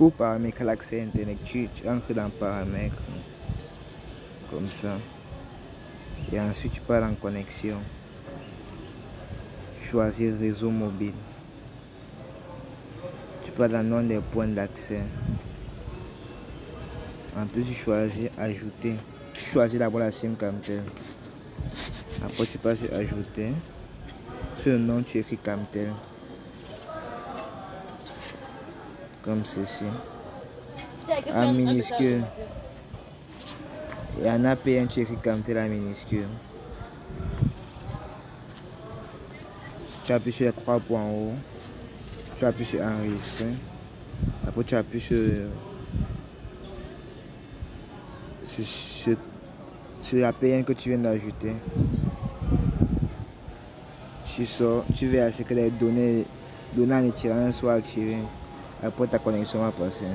pour paramétrer l'accès Internet, tu, entres dans paramètres, comme ça. Et ensuite, tu pars en connexion. Tu choisis réseau mobile. Tu pars dans nom des points d'accès. En plus, tu choisis ajouter. Tu choisis d'abord la SIM Camtel. Après, tu passes sur ajouter. Sur le nom, tu écris Camtel. Comme ceci. En minuscule. Et en APN, tu écris Camtel en minuscule. Tu appuies sur les trois points en haut. Tu appuies sur enregistrer. Après, tu appuies sur, sur, sur, sur l'APN que tu viens d'ajouter. Tu sors, tu verras ce que les données, données en étirant soient activées. Après, ta connexion va passer.